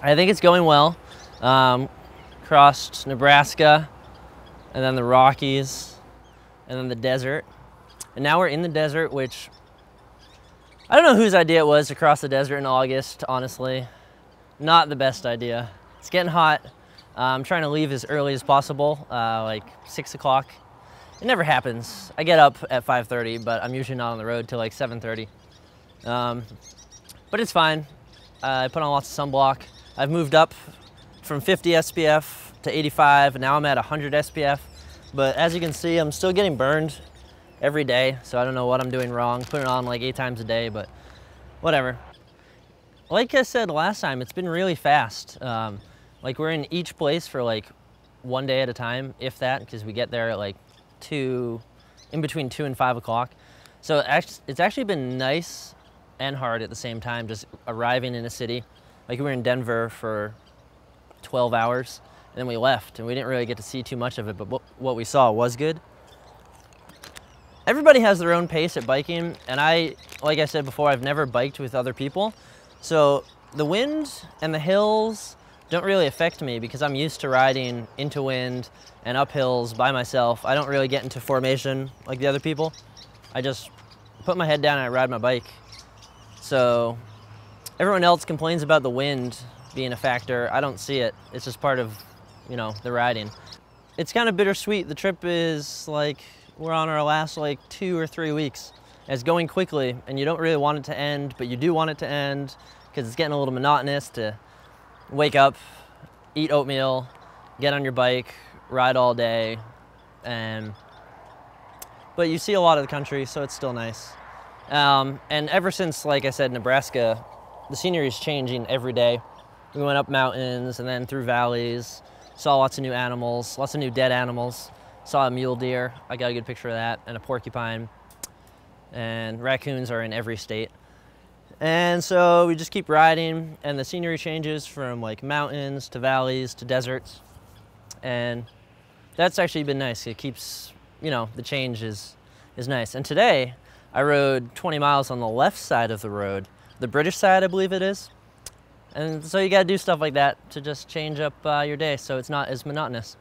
I think it's going well. Um, crossed Nebraska, and then the Rockies, and then the desert. And now we're in the desert, which I don't know whose idea it was to cross the desert in August, honestly. Not the best idea. It's getting hot. Uh, I'm trying to leave as early as possible, uh, like six o'clock. It never happens. I get up at 5.30, but I'm usually not on the road till like 7.30. Um, but it's fine. Uh, I put on lots of sunblock. I've moved up from 50 SPF to 85, and now I'm at 100 SPF. But as you can see, I'm still getting burned every day, so I don't know what I'm doing wrong. Putting it on like eight times a day, but whatever. Like I said last time, it's been really fast. Um, like we're in each place for like one day at a time, if that, because we get there at like two, in between two and five o'clock. So it's actually been nice and hard at the same time, just arriving in a city. Like we were in Denver for 12 hours, and then we left, and we didn't really get to see too much of it, but what we saw was good. Everybody has their own pace at biking, and I, like I said before, I've never biked with other people. So the wind and the hills don't really affect me because I'm used to riding into wind and up hills by myself. I don't really get into formation like the other people. I just put my head down and I ride my bike. So everyone else complains about the wind being a factor. I don't see it. It's just part of, you know, the riding. It's kind of bittersweet. The trip is like we're on our last like two or three weeks. it's going quickly and you don't really want it to end, but you do want it to end because it's getting a little monotonous to wake up, eat oatmeal, get on your bike, ride all day, and but you see a lot of the country, so it's still nice. Um, and ever since, like I said, Nebraska, the scenery is changing every day. We went up mountains and then through valleys, saw lots of new animals, lots of new dead animals. Saw a mule deer. I got a good picture of that, and a porcupine. And raccoons are in every state. And so we just keep riding, and the scenery changes from like mountains to valleys to deserts. And that's actually been nice. It keeps, you know, the change is, is nice. And today, I rode 20 miles on the left side of the road, the British side, I believe it is. And so you got to do stuff like that to just change up uh, your day so it's not as monotonous.